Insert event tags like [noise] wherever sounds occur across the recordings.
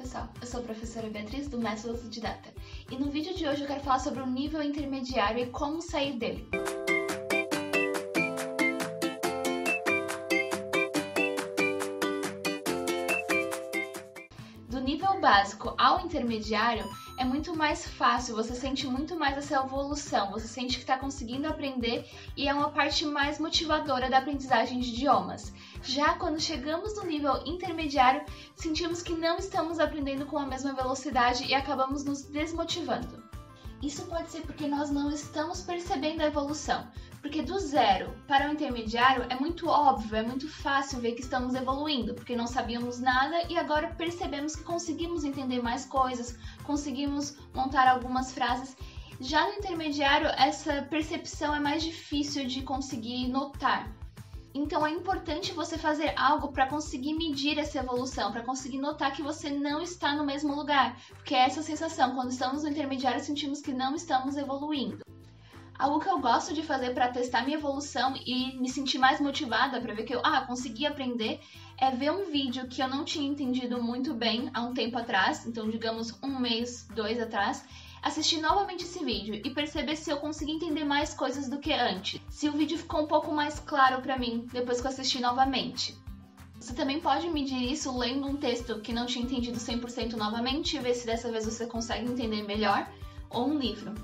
pessoal, eu sou a professora Beatriz do Método Didata e no vídeo de hoje eu quero falar sobre o nível intermediário e como sair dele. Do nível básico ao intermediário é muito mais fácil, você sente muito mais essa evolução, você sente que está conseguindo aprender e é uma parte mais motivadora da aprendizagem de idiomas. Já quando chegamos no nível intermediário, sentimos que não estamos aprendendo com a mesma velocidade e acabamos nos desmotivando. Isso pode ser porque nós não estamos percebendo a evolução, porque do zero para o intermediário é muito óbvio, é muito fácil ver que estamos evoluindo, porque não sabíamos nada e agora percebemos que conseguimos entender mais coisas, conseguimos montar algumas frases. Já no intermediário, essa percepção é mais difícil de conseguir notar. Então é importante você fazer algo para conseguir medir essa evolução, para conseguir notar que você não está no mesmo lugar, porque é essa sensação, quando estamos no intermediário, sentimos que não estamos evoluindo. Algo que eu gosto de fazer para testar minha evolução e me sentir mais motivada para ver que eu ah, consegui aprender é ver um vídeo que eu não tinha entendido muito bem há um tempo atrás, então digamos um mês, dois atrás, assistir novamente esse vídeo e perceber se eu consegui entender mais coisas do que antes. Se o vídeo ficou um pouco mais claro para mim depois que eu assisti novamente. Você também pode medir isso lendo um texto que não tinha entendido 100% novamente e ver se dessa vez você consegue entender melhor, ou um livro.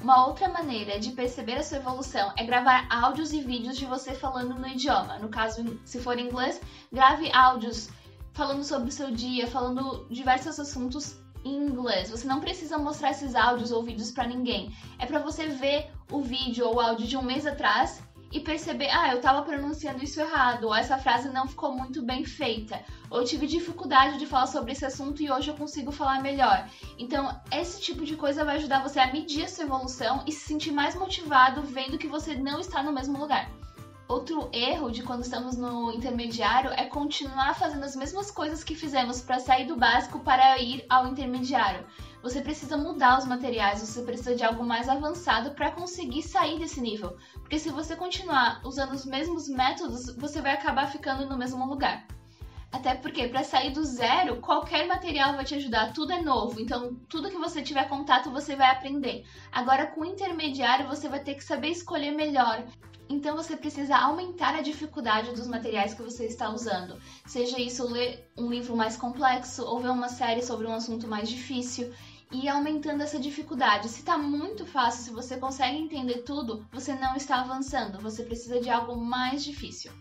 Uma outra maneira de perceber a sua evolução é gravar áudios e vídeos de você falando no idioma. No caso, se for inglês, grave áudios falando sobre o seu dia, falando diversos assuntos em inglês. Você não precisa mostrar esses áudios ou vídeos para ninguém. É para você ver o vídeo ou áudio de um mês atrás e perceber, ah, eu tava pronunciando isso errado, ou essa frase não ficou muito bem feita, ou tive dificuldade de falar sobre esse assunto e hoje eu consigo falar melhor. Então, esse tipo de coisa vai ajudar você a medir a sua evolução e se sentir mais motivado vendo que você não está no mesmo lugar. Outro erro de quando estamos no intermediário é continuar fazendo as mesmas coisas que fizemos para sair do básico para ir ao intermediário. Você precisa mudar os materiais, você precisa de algo mais avançado para conseguir sair desse nível. Porque se você continuar usando os mesmos métodos, você vai acabar ficando no mesmo lugar. Até porque para sair do zero, qualquer material vai te ajudar, tudo é novo, então tudo que você tiver contato você vai aprender. Agora com o intermediário você vai ter que saber escolher melhor. Então você precisa aumentar a dificuldade dos materiais que você está usando. Seja isso ler um livro mais complexo ou ver uma série sobre um assunto mais difícil e aumentando essa dificuldade. Se está muito fácil, se você consegue entender tudo, você não está avançando, você precisa de algo mais difícil.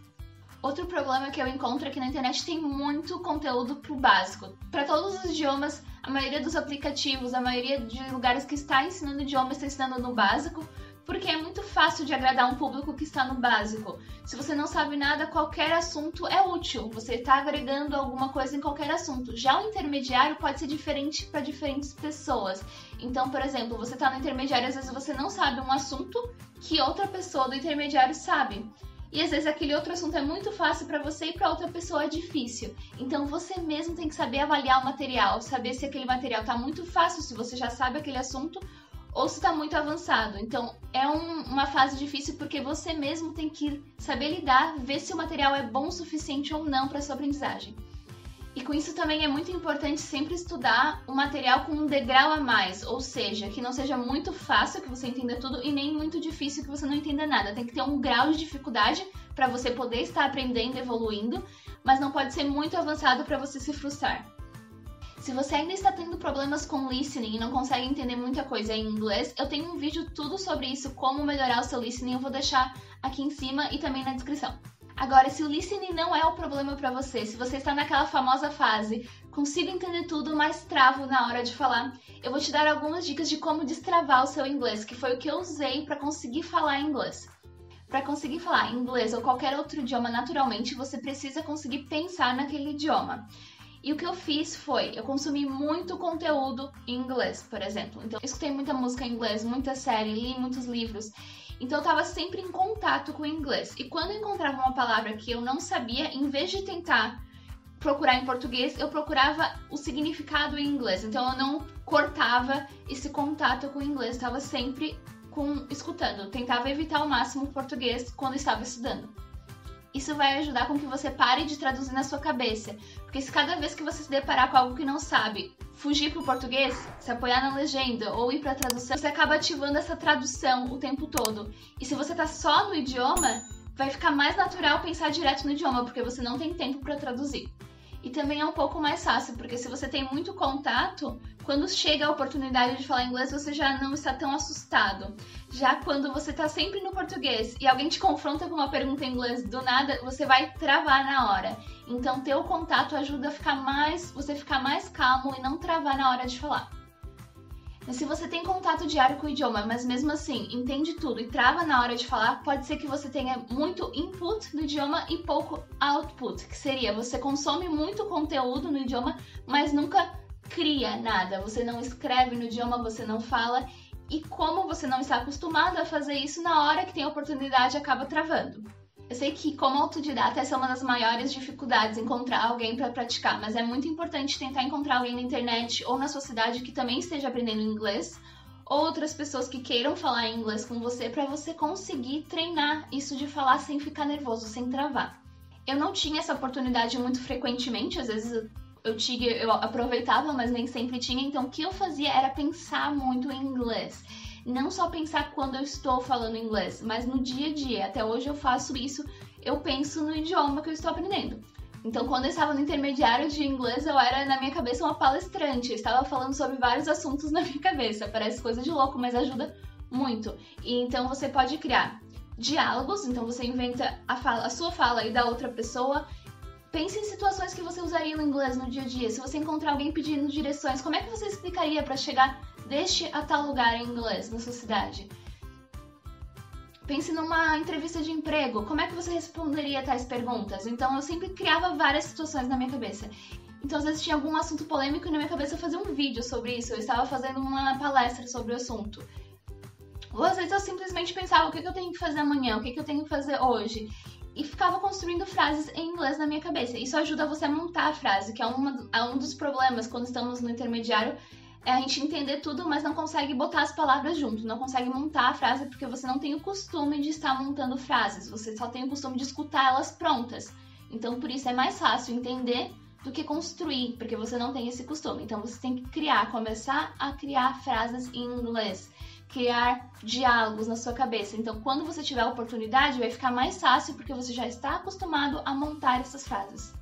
Outro problema que eu encontro é que na internet tem muito conteúdo pro básico. Para todos os idiomas, a maioria dos aplicativos, a maioria de lugares que está ensinando idioma está ensinando no básico, porque é muito fácil de agradar um público que está no básico. Se você não sabe nada, qualquer assunto é útil. Você está agregando alguma coisa em qualquer assunto. Já o intermediário pode ser diferente para diferentes pessoas. Então, por exemplo, você está no intermediário, às vezes você não sabe um assunto que outra pessoa do intermediário sabe. E às vezes aquele outro assunto é muito fácil para você e para outra pessoa é difícil. Então você mesmo tem que saber avaliar o material, saber se aquele material está muito fácil, se você já sabe aquele assunto, ou se está muito avançado. Então é um, uma fase difícil porque você mesmo tem que saber lidar, ver se o material é bom o suficiente ou não para sua aprendizagem. E com isso também é muito importante sempre estudar o material com um degrau a mais, ou seja, que não seja muito fácil que você entenda tudo e nem muito difícil que você não entenda nada. Tem que ter um grau de dificuldade para você poder estar aprendendo, evoluindo, mas não pode ser muito avançado para você se frustrar. Se você ainda está tendo problemas com listening e não consegue entender muita coisa em inglês, eu tenho um vídeo tudo sobre isso, como melhorar o seu listening, eu vou deixar aqui em cima e também na descrição. Agora, se o listening não é o problema para você, se você está naquela famosa fase, consigo entender tudo, mas travo na hora de falar, eu vou te dar algumas dicas de como destravar o seu inglês, que foi o que eu usei para conseguir falar inglês. Para conseguir falar inglês ou qualquer outro idioma naturalmente, você precisa conseguir pensar naquele idioma. E o que eu fiz foi, eu consumi muito conteúdo em inglês, por exemplo. Então, eu escutei muita música em inglês, muita série, li muitos livros. Então, eu estava sempre em contato com o inglês. E quando eu encontrava uma palavra que eu não sabia, em vez de tentar procurar em português, eu procurava o significado em inglês. Então, eu não cortava esse contato com o inglês, estava sempre com, escutando. Tentava evitar ao máximo o português quando estava estudando. Isso vai ajudar com que você pare de traduzir na sua cabeça. Porque se cada vez que você se deparar com algo que não sabe, fugir para o português, se apoiar na legenda ou ir para a tradução, você acaba ativando essa tradução o tempo todo. E se você tá só no idioma, vai ficar mais natural pensar direto no idioma, porque você não tem tempo para traduzir. E também é um pouco mais fácil, porque se você tem muito contato, quando chega a oportunidade de falar inglês, você já não está tão assustado. Já quando você está sempre no português e alguém te confronta com uma pergunta em inglês do nada, você vai travar na hora. Então, ter o contato ajuda a ficar mais, você ficar mais calmo e não travar na hora de falar. Se você tem contato diário com o idioma, mas mesmo assim entende tudo e trava na hora de falar, pode ser que você tenha muito input no idioma e pouco output, que seria você consome muito conteúdo no idioma, mas nunca cria nada. Você não escreve no idioma, você não fala. E como você não está acostumado a fazer isso, na hora que tem oportunidade acaba travando. Eu sei que, como autodidata, essa é uma das maiores dificuldades encontrar alguém para praticar, mas é muito importante tentar encontrar alguém na internet ou na sua cidade que também esteja aprendendo inglês, ou outras pessoas que queiram falar inglês com você para você conseguir treinar isso de falar sem ficar nervoso, sem travar. Eu não tinha essa oportunidade muito frequentemente, às vezes eu tinha, eu aproveitava, mas nem sempre tinha, então o que eu fazia era pensar muito em inglês não só pensar quando eu estou falando inglês, mas no dia a dia. Até hoje eu faço isso, eu penso no idioma que eu estou aprendendo. Então, quando eu estava no intermediário de inglês, eu era na minha cabeça uma palestrante. Eu estava falando sobre vários assuntos [laughs] na minha cabeça. Parece coisa de louco, mas ajuda muito. E então você pode criar diálogos. Então você inventa a, fala, a sua fala e da outra pessoa. Pense em situações que você usaria no inglês no dia a dia. Se você encontrar alguém pedindo direções, como é que você explicaria para chegar deste a tal lugar em inglês na sua cidade. Pense numa entrevista de emprego, como é que você responderia tais perguntas? Então eu sempre criava várias situações na minha cabeça. Então, às vezes tinha algum assunto polêmico e na minha cabeça eu fazia um vídeo sobre isso, eu estava fazendo uma palestra sobre o assunto. Ou às vezes eu simplesmente pensava o que, eu tenho que fazer amanhã, o que, eu tenho que fazer hoje. E ficava construindo frases em inglês na minha cabeça. Isso ajuda você a montar a frase, que é, uma, é um dos problemas quando estamos no intermediário, é a gente entender tudo, mas não consegue botar as palavras junto, não consegue montar a frase porque você não tem o costume de estar montando frases, você só tem o costume de escutar elas prontas. Então, por isso é mais fácil entender do que construir, porque você não tem esse costume. Então, você tem que criar, começar a criar frases em inglês, criar diálogos na sua cabeça. Então, quando você tiver a oportunidade, vai ficar mais fácil porque você já está acostumado a montar essas frases.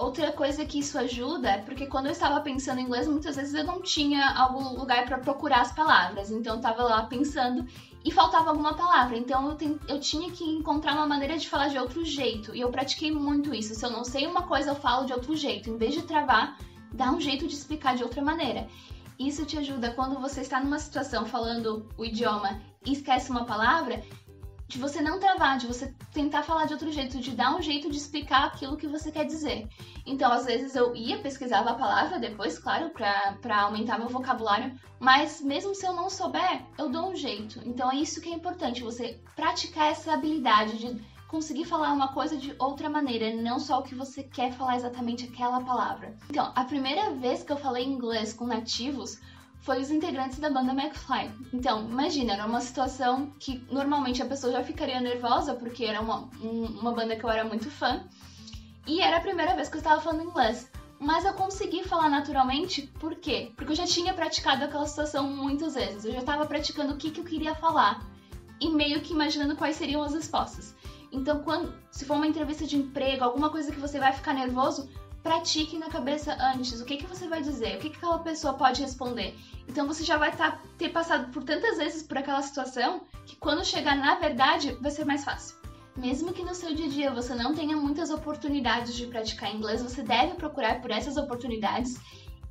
Outra coisa que isso ajuda é porque quando eu estava pensando em inglês, muitas vezes eu não tinha algum lugar para procurar as palavras. Então eu estava lá pensando e faltava alguma palavra. Então eu, ten... eu tinha que encontrar uma maneira de falar de outro jeito. E eu pratiquei muito isso. Se eu não sei uma coisa, eu falo de outro jeito. Em vez de travar, dá um jeito de explicar de outra maneira. Isso te ajuda quando você está numa situação falando o idioma e esquece uma palavra, de você não travar, de você tentar falar de outro jeito, de dar um jeito de explicar aquilo que você quer dizer. Então, às vezes eu ia, pesquisava a palavra depois, claro, para aumentar meu vocabulário, mas mesmo se eu não souber, eu dou um jeito. Então, é isso que é importante, você praticar essa habilidade de conseguir falar uma coisa de outra maneira, não só o que você quer falar exatamente aquela palavra. Então, a primeira vez que eu falei inglês com nativos foi os integrantes da banda McFly. Então, imagina, era uma situação que normalmente a pessoa já ficaria nervosa, porque era uma, um, uma banda que eu era muito fã, e era a primeira vez que eu estava falando inglês. Mas eu consegui falar naturalmente, por quê? Porque eu já tinha praticado aquela situação muitas vezes, eu já estava praticando o que, que eu queria falar, e meio que imaginando quais seriam as respostas. Então, quando, se for uma entrevista de emprego, alguma coisa que você vai ficar nervoso, pratique na cabeça antes o que, que você vai dizer, o que, que aquela pessoa pode responder. Então você já vai tá, ter passado por tantas vezes por aquela situação que quando chegar na verdade vai ser mais fácil. Mesmo que no seu dia a dia você não tenha muitas oportunidades de praticar inglês, você deve procurar por essas oportunidades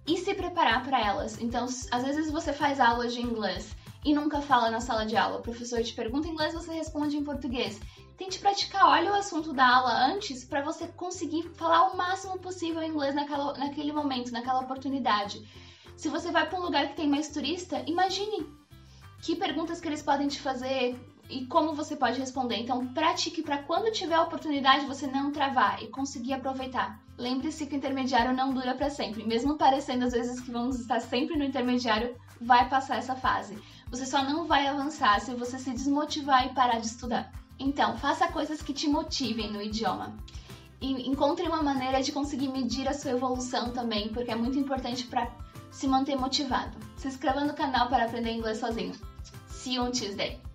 e se preparar para elas. Então, às vezes você faz aulas de inglês e nunca fala na sala de aula. O professor te pergunta em inglês, você responde em português. Tente praticar, olha o assunto da aula antes para você conseguir falar o máximo possível inglês naquela, naquele momento, naquela oportunidade. Se você vai para um lugar que tem mais turista, imagine que perguntas que eles podem te fazer e como você pode responder. Então, pratique para quando tiver a oportunidade você não travar e conseguir aproveitar. Lembre-se que o intermediário não dura para sempre. Mesmo parecendo às vezes que vamos estar sempre no intermediário, vai passar essa fase. Você só não vai avançar se você se desmotivar e parar de estudar. Então, faça coisas que te motivem no idioma. E encontre uma maneira de conseguir medir a sua evolução também, porque é muito importante para se manter motivado. Se inscreva no canal para aprender inglês sozinho. See you on Tuesday!